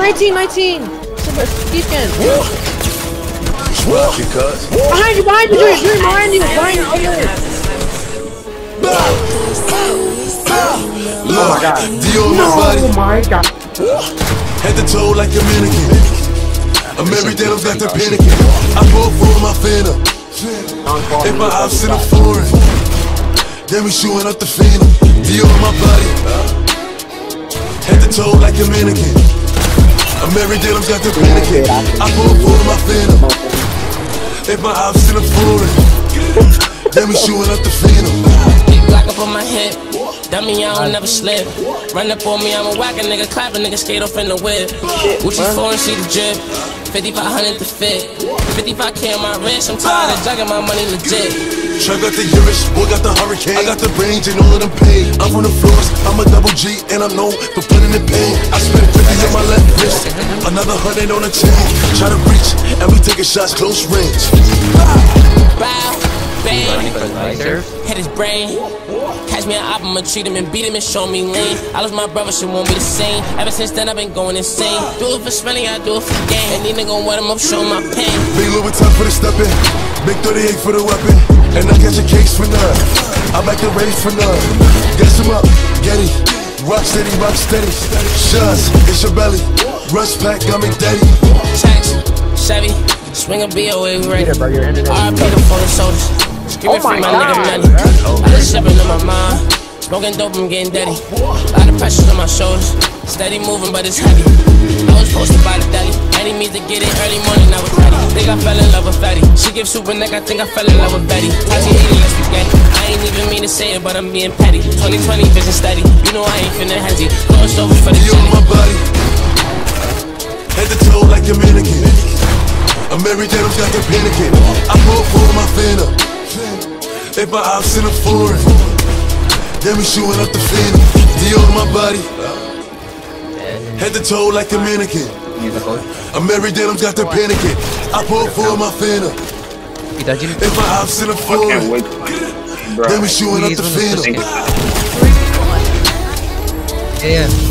19, 19. Deacon. She cuts. Behind you, behind you, Dream, Dream, behind you, behind you. Over there. Oh my god. Dior my Oh my god. head to toe like a mannequin. I'm every day, I've got the panicking. I pull for my phantom. If my house in a foreign, then we shooting up the phantom. Dior my body, head to toe like a mannequin. I'm every day, I'm got the panicking. I pull for my phantom. If my house in a foreign, then we shooting up the phantom. Big block up on my hip. Dummy, I don't never slip. Run up on me, I'm a whack a nigga, clap a nigga, skate off in the whip. Gucci foreign, see the drip. 5500 to fit. 55k on my wrist, I'm tired of jugging my money legit. Truck got the Irish, boy got the hurricane. I got the range and all of them paid. I'm from the floors, I'm a double G, and I'm known for putting in pain. I spent 50 on my left wrist, another hundred on the chain. Try to reach, and we taking shots close range. Bow, bang, hit his brain. Catch me an op, I'ma treat him and beat him and show me lean. I lost my brother, shit won't be the same. Ever since then, I've been going insane. Do it for spelling, I do it for game. And these niggas wet him up, show my pain. Big Louis Vuitton for the stepping, big 38 for the weapon, and I catch a case for none. I back the race for none. Guess him up, Getty. Rock steady, rock steady. Shots, it's your belly. Rush pack, got me daddy. Tax, Chevy, swing a BOA, we ready. Bro, you're ending. RP the phone soldiers. Screaming Oh my free my nigga God, money. I just shipping in my mind. Smoking dope, I'm getting dirty. Lot of pressure on my shoulders. Steady moving, but it's heavy. I was posted by the deli. Any means to get it early morning, I was ready. Think I fell in love with Fatty. She gives super neck, I think I fell in love with Betty. Tati hating, let's spaghetti. I ain't even mean to say it, but I'm being petty. 2020 vision steady. You know I ain't finna hezzy. Going over for the You on my body. Head to toe like a mannequin. I'm every day, I've got the panicking. I pull for my phantom. If my ops in a foreign, then we shooting up the phantom. Dior on my body. Head to toe like a mannequin. I'm every day, I've got the panicking. I pull for my phantom. If my ops in a Can't foreign, wait. Then we shooting up the phantom. Yeah.